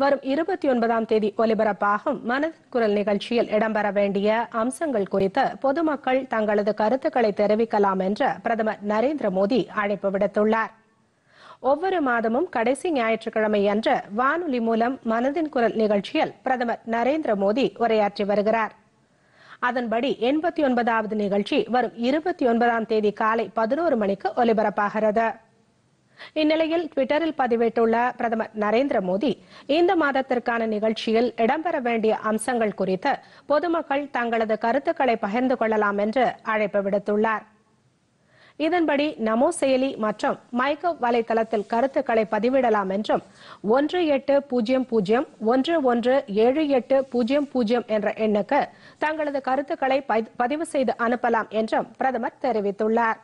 வரும் இருபத்தி ஒன்பதாம் தேதி ஒலிபரப்பாகும் மனதின் குரல் நிகழ்ச்சியில் இடம்பெற வேண்டிய அம்சங்கள் குறித்து பொதுமக்கள் தங்களது கருத்துக்களை தெரிவிக்கலாம் என்று பிரதமர் நரேந்திர மோடி அழைப்பு விடுத்துள்ளார். ஒவ்வொரு மாதமும் கடைசி ஞாயிற்றுக்கிழமை அன்று வானொலி மூலம் மனதின் குரல் நிகழ்ச்சியில் பிரதமர் நரேந்திர மோடி உரையாற்றி வருகிறார். அதன்படி எண்பத்தி ஒன்பதாவது நிகழ்ச்சி வரும் இருபத்தி ஒன்பதாம் தேதி காலை பதினோரு மணிக்கு ஒலிபரப்பாகிறது. இந்நிலையில் ட்விட்டரில் பதிவிட்டுள்ள பிரதமர் நரேந்திர மோடி இந்த மாதத்திற்கான நிகழ்ச்சியில் இடம்பெற வேண்டிய அம்சங்கள் குறித்து பொதுமக்கள் தங்களது கருத்துக்களை பகிர்ந்து கொள்ளலாம் என்று அழைப்பு விடுத்துள்ளார். இதன்படி நமோ செயலி மற்றும் மைகவ் வலைதளத்தில் கருத்துக்களை பதிவிடலாம் என்றும் ஒன்று எட்டு பூஜ்ஜியம் பூஜ்ஜியம் ஒன்று ஒன்று ஏழு எட்டு பூஜ்ஜியம் பூஜ்ஜியம் என்ற எண்ணுக்கு தங்களது கருத்துக்களை பதிவு செய்து அனுப்பலாம் என்றும் பிரதமர் தெரிவித்துள்ளார்.